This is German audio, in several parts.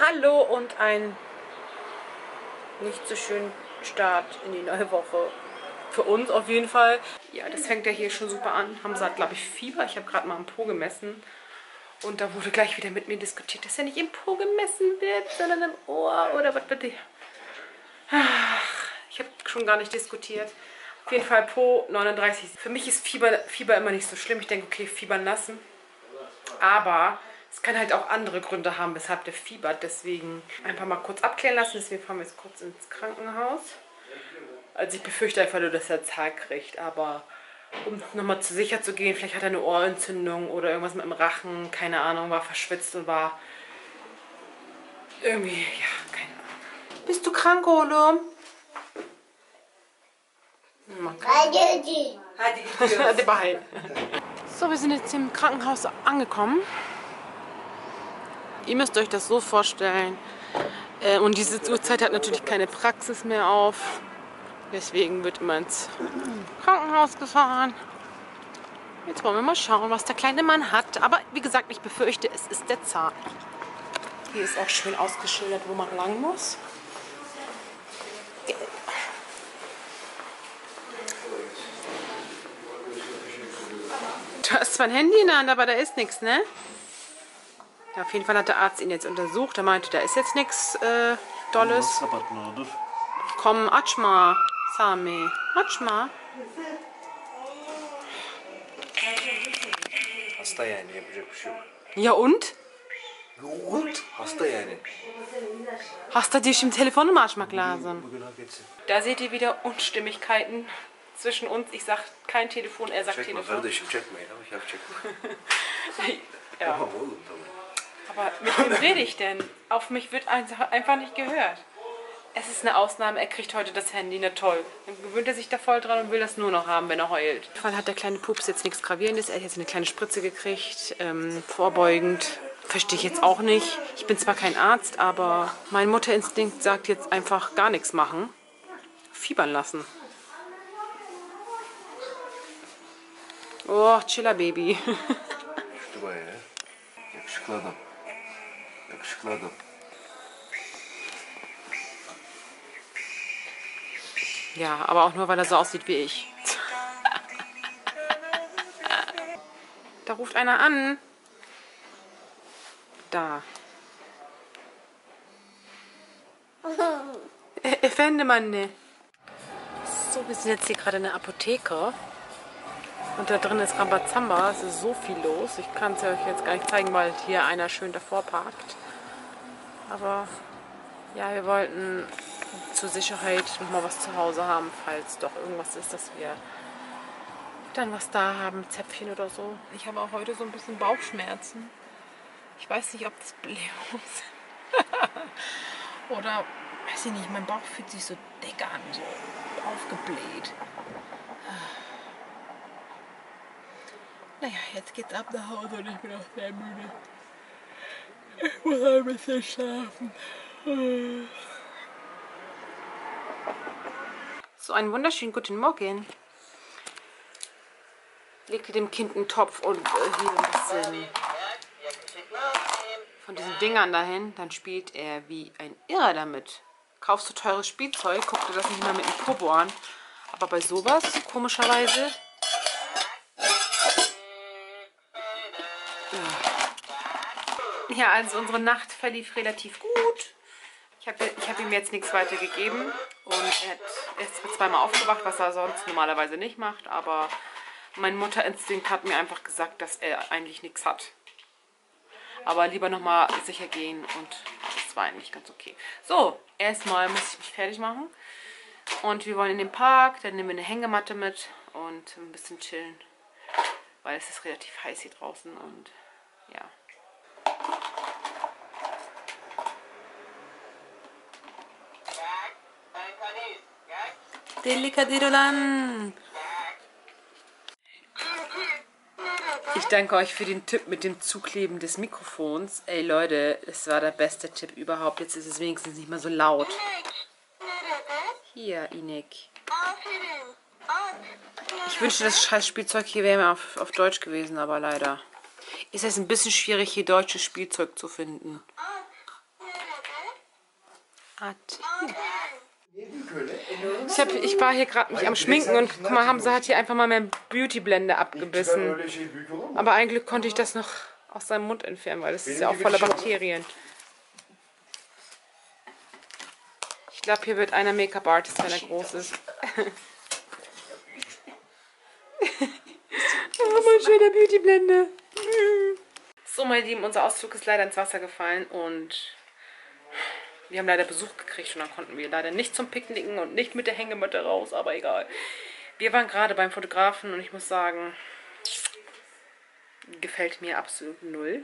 Hallo und ein nicht so schönen Start in die neue Woche. Für uns auf jeden Fall. Ja, das fängt ja hier schon super an. Hamza hat, glaube ich, Fieber. Ich habe gerade mal am Po gemessen. Und da wurde gleich wieder mit mir diskutiert, dass er nicht im Po gemessen wird, sondern im Ohr oder was bitte. Ich habe schon gar nicht diskutiert. Auf jeden Fall Po 39. Für mich ist Fieber, Fieber immer nicht so schlimm. Ich denke, okay, fiebern lassen. Aber es kann halt auch andere Gründe haben, weshalb der fiebert. Deswegen einfach mal kurz abklären lassen. Deswegen fahren wir jetzt kurz ins Krankenhaus. Also ich befürchte einfach nur, dass er Zahl kriegt. Aber um nochmal zu sicher zu gehen, vielleicht hat er eine Ohrentzündung oder irgendwas mit dem Rachen. Keine Ahnung, war verschwitzt und war irgendwie, ja, keine Ahnung. Bist du krank, Ole? Hadi bahay. So, wir sind jetzt im Krankenhaus angekommen. Ihr müsst euch das so vorstellen. Äh, und diese Uhrzeit hat natürlich keine Praxis mehr auf. Deswegen wird immer ins Krankenhaus gefahren. Jetzt wollen wir mal schauen, was der kleine Mann hat. Aber wie gesagt, ich befürchte, es ist der Zahn. Hier ist auch schön ausgeschildert, wo man lang muss. Du hast zwar ein Handy in der Hand, aber da ist nichts, ne? Ja, auf jeden Fall hat der Arzt ihn jetzt untersucht. Er meinte, da ist jetzt nichts äh, Dolles. Komm, açma Sami. Açma. Hasta yani yapacak bir şey yok. Ja und? Und? Hasta yani. Hasta dir şimdi telefonu mu açmak lazım? Bugün hak etsin. Da seht ihr wieder Unstimmigkeiten zwischen uns. Ich sag kein Telefon, er sagt Çekme Telefon. kardeşim çekmeyin ama. Ja. Tamam oğlum tamam. Aber mit wem rede ich denn? Auf mich wird einfach nicht gehört. Es ist eine Ausnahme, er kriegt heute das Handy, na toll. Dann gewöhnt er sich da voll dran und will das nur noch haben, wenn er heult. Auf jeden Fall hat der kleine Pups jetzt nichts Gravierendes. Er hat jetzt eine kleine Spritze gekriegt, ähm, vorbeugend. Verstehe ich jetzt auch nicht. Ich bin zwar kein Arzt, aber mein Mutterinstinkt sagt jetzt einfach gar nichts machen. Fiebern lassen. Oh, chiller Baby. Düştü bayağı ya. Yakışıklı adam. Yakışıklı adam. Ja, aber auch nur, weil er so aussieht wie ich. Da ruft einer an. Da. E- Efendim anne. So, wir sind jetzt hier gerade in der Apotheke. Und da drin ist Rambazamba. Es ist so viel los. Ich kann es euch jetzt gar nicht zeigen, weil hier einer schön davor parkt. Aber ja, wir wollten zur Sicherheit noch mal was zu Hause haben, falls doch irgendwas ist, dass wir dann was da haben, Zäpfchen oder so. Ich habe auch heute so ein bisschen Bauchschmerzen. Ich weiß nicht, ob das ist. oder, weiß ich nicht, mein Bauch fühlt sich so dick an, so aufgebläht. Naja, jetzt geht's ab nach Hause und ich bin auch sehr müde. Ich muss ein bisschen schlafen. So einen wunderschönen guten Morgen. Legte dem Kind einen Topf und äh, hier ein bisschen von diesen Dingern dahin. Dann spielt er wie ein Irrer damit. Kaufst du teures Spielzeug, guck dir das nicht mal mit dem Popo an. Aber bei sowas, komischerweise, Ja, also unsere Nacht verlief relativ gut. Ich habe hab ihm jetzt nichts weiter gegeben und er, hat, er ist zweimal aufgewacht, was er sonst normalerweise nicht macht, aber mein Mutterinstinkt hat mir einfach gesagt, dass er eigentlich nichts hat. Aber lieber nochmal sicher gehen und das war eigentlich ganz okay. So, erstmal muss ich mich fertig machen und wir wollen in den Park, dann nehmen wir eine Hängematte mit und ein bisschen chillen, weil es ist relativ heiß hier draußen und ja. Delikadirolan. Ich danke euch für den Tipp mit dem Zukleben des Mikrofons. Ey Leute, es war der beste Tipp überhaupt. Jetzt ist es wenigstens nicht mehr so laut. Hier, Inek. Ich wünschte, das scheiß Spielzeug hier wäre mir auf, auf Deutsch gewesen, aber leider. Ist es ein bisschen schwierig, hier deutsches Spielzeug zu finden. Ati. Ich, hab, ich war hier gerade mich am Schminken und guck mal, Hamza hat hier einfach mal meine Beauty-Blende abgebissen. Aber ein Glück konnte ich das noch aus seinem Mund entfernen, weil das ist ja auch voller Bakterien. Ich glaube, hier wird einer Make-up-Artist, wenn er groß ist. oh, mein schöner Beauty-Blende. So, meine Lieben, unser Ausflug ist leider ins Wasser gefallen und wir haben leider Besuch gekriegt und dann konnten wir leider nicht zum Picknicken und nicht mit der Hängematte raus, aber egal. Wir waren gerade beim Fotografen und ich muss sagen, gefällt mir absolut null.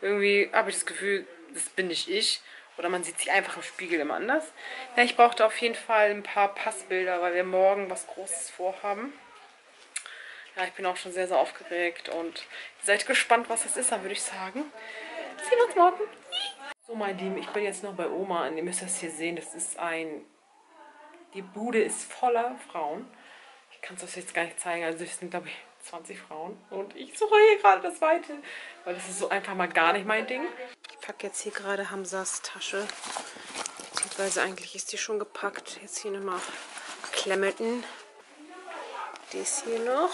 Irgendwie habe ich das Gefühl, das bin nicht ich. Oder man sieht sich einfach im Spiegel immer anders. Ja, ich brauchte auf jeden Fall ein paar Passbilder, weil wir morgen was Großes vorhaben. Ja, ich bin auch schon sehr, sehr aufgeregt und seid gespannt, was das ist, dann würde ich sagen. Sehen wir uns morgen. So, mein Lieben, ich bin jetzt noch bei Oma und ihr müsst das hier sehen. Das ist ein... Die Bude ist voller Frauen. Ich kann es euch jetzt gar nicht zeigen. Also es sind, glaube ich, 20 Frauen. Und ich suche hier gerade das Weite, weil das ist so einfach mal gar nicht mein Ding. Ich packe jetzt hier gerade Hamzas Tasche. Beziehungsweise eigentlich ist die schon gepackt. Jetzt hier nochmal Klemmelten. Die ist hier noch.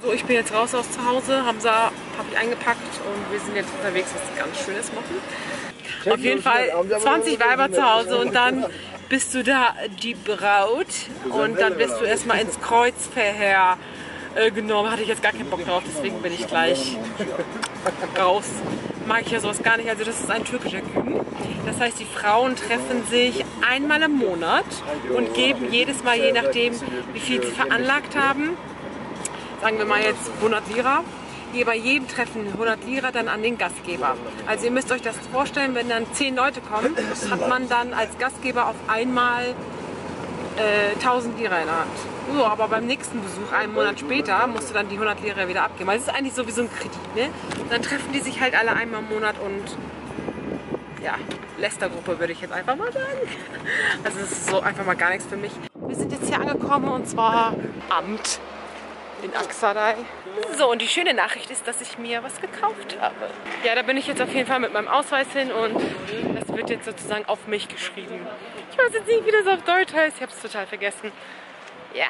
So, ich bin jetzt raus aus zu Hause. Hamza habe ich eingepackt und wir sind jetzt unterwegs, was ganz Schönes machen. Auf jeden Fall 20 Weiber zu Hause und dann bist du da die Braut und dann wirst du erstmal ins Kreuzverhör äh, genommen. Hatte ich jetzt gar keinen Bock drauf, deswegen bin ich gleich raus. Mag ich ja sowas gar nicht. Also das ist ein türkischer Küken. Das heißt, die Frauen treffen sich einmal im Monat und geben jedes Mal, je nachdem, wie viel sie veranlagt haben, sagen wir mal jetzt 100 Lira, hier bei jedem Treffen 100 Lira dann an den Gastgeber. Also ihr müsst euch das vorstellen, wenn dann 10 Leute kommen, hat man dann als Gastgeber auf einmal äh, 1000 Lira in der Hand. So, aber beim nächsten Besuch, einen Monat später, musst du dann die 100 Lira wieder abgeben. Also es ist eigentlich so wie so ein Kredit, ne? Dann treffen die sich halt alle einmal im Monat und ja, Lästergruppe würde ich jetzt einfach mal sagen. Also es ist so einfach mal gar nichts für mich. Wir sind jetzt hier angekommen und zwar Amt in Aksaray. So, und die schöne Nachricht ist, dass ich mir was gekauft habe. Ja, da bin ich jetzt auf jeden Fall mit meinem Ausweis hin und das wird jetzt sozusagen auf mich geschrieben. Ich weiß jetzt nicht, wie das auf Deutsch heißt. Ich habe es total vergessen. Ja.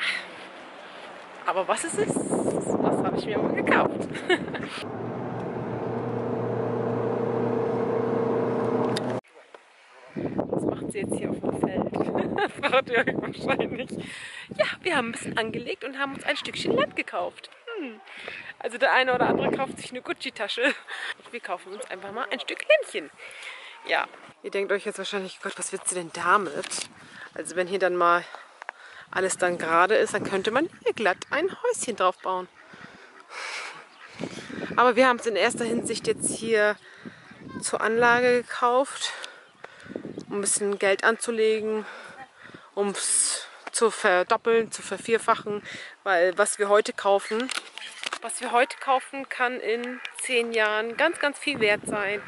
Aber was es ist, das habe ich mir mal gekauft. Was macht sie jetzt hier auf dem Fragt ihr euch wahrscheinlich. Ja, wir haben ein bisschen angelegt und haben uns ein Stückchen Land gekauft. Hm. Also der eine oder andere kauft sich eine Gucci-Tasche. Wir kaufen uns einfach mal ein Stück Ländchen. Ja, ihr denkt euch jetzt wahrscheinlich, Gott, was wird sie denn damit? Also wenn hier dann mal alles dann gerade ist, dann könnte man hier glatt ein Häuschen drauf bauen. Aber wir haben es in erster Hinsicht jetzt hier zur Anlage gekauft, um ein bisschen Geld anzulegen, um es zu verdoppeln, zu vervierfachen, weil was wir heute kaufen, was wir heute kaufen, kann in zehn Jahren ganz, ganz viel wert sein.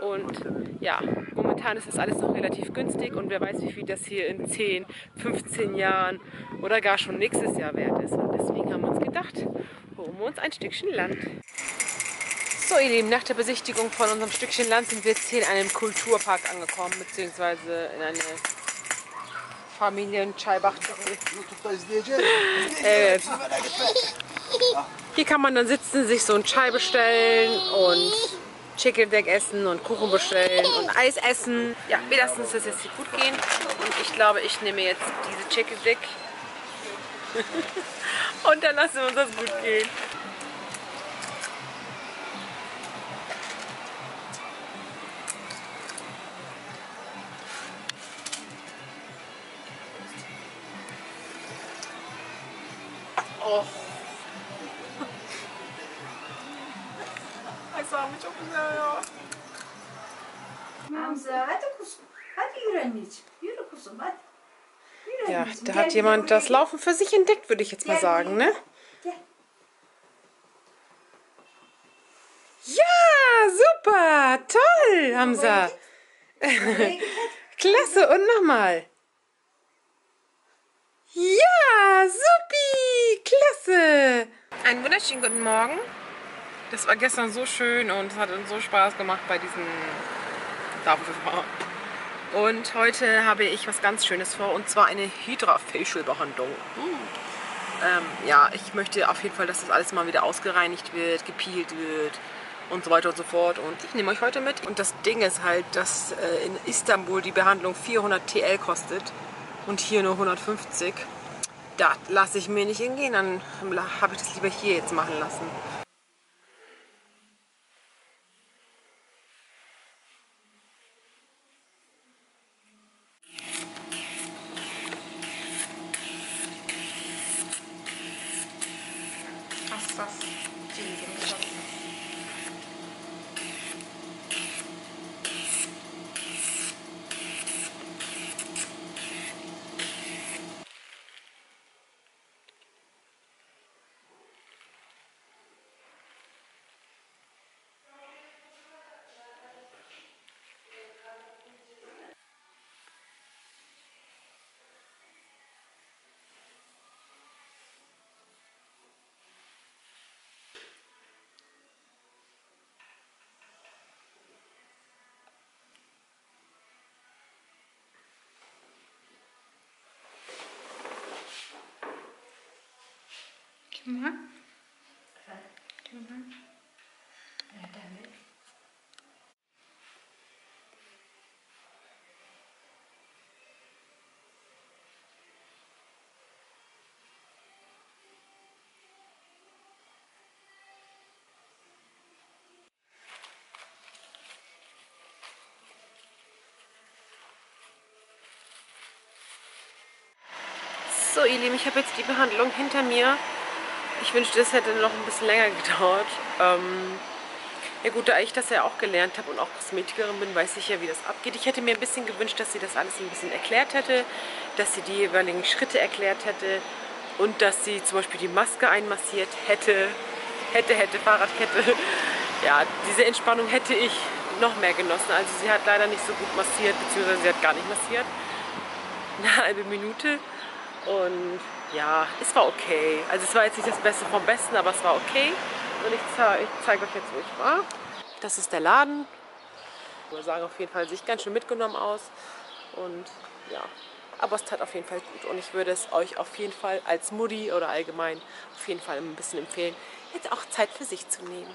Und ja, momentan ist das alles noch relativ günstig und wer weiß, wie viel das hier in 10, 15 Jahren oder gar schon nächstes Jahr wert ist. Und deswegen haben wir uns gedacht, holen wir uns ein Stückchen Land. So ihr Lieben, nach der Besichtigung von unserem Stückchen Land sind wir jetzt hier in einem Kulturpark angekommen, beziehungsweise in eine Familienschallbachtel. Evet. Hier kann man dann sitzen, sich so einen Chai bestellen und Chicken-Deck essen und Kuchen bestellen und Eis essen. Ja, wir lassen uns das jetzt hier gut gehen und ich glaube, ich nehme jetzt diese Chicken-Deck und dann lassen wir uns das gut gehen. Oh. Ay çok güzel ya. Hamza hadi kuzum. Hadi yürü anneciğim. Yürü kuzum hadi. Yürü Ja, da hat jemand das. Laufen für sich entdeckt, würde ich jetzt mal sagen, ne? Ja, super, toll, Hamza. Klasse, und nochmal. Ja, supi, klasse. Einen wunderschönen guten Morgen. Das war gestern so schön und es hat uns so Spaß gemacht bei diesen dafür war. Und heute habe ich was ganz Schönes vor und zwar eine Hydra-Facial-Behandlung. Ähm, ja, ich möchte auf jeden Fall, dass das alles mal wieder ausgereinigt wird, gepielt wird und so weiter und so fort. Und ich nehme euch heute mit. Und das Ding ist halt, dass äh, in Istanbul die Behandlung 400 TL kostet und hier nur 150. Das lasse ich mir nicht hingehen, dann habe ich das lieber hier jetzt machen lassen. Nereden beri? So, ihr Lieben, ich habe jetzt die Behandlung hinter mir. Ich wünschte, es hätte noch ein bisschen länger gedauert. Ähm, ja gut, da ich das ja auch gelernt habe und auch Kosmetikerin bin, weiß ich ja, wie das abgeht. Ich hätte mir ein bisschen gewünscht, dass sie das alles ein bisschen erklärt hätte, dass sie die jeweiligen Schritte erklärt hätte und dass sie zum Beispiel die Maske einmassiert hätte. Hätte, hätte, Fahrradkette. Ja, diese Entspannung hätte ich noch mehr genossen. Also sie hat leider nicht so gut massiert, beziehungsweise sie hat gar nicht massiert. Eine halbe Minute. Und ja, es war okay. Also es war jetzt nicht das Beste vom Besten, aber es war okay. Und ich, zeige ich zeige euch jetzt, wo ich war. Das ist der Laden. Ich würde sagen, auf jeden Fall sieht ganz schön mitgenommen aus. Und ja, aber es tat auf jeden Fall gut. Und ich würde es euch auf jeden Fall als Mutti oder allgemein auf jeden Fall ein bisschen empfehlen, jetzt auch Zeit für sich zu nehmen.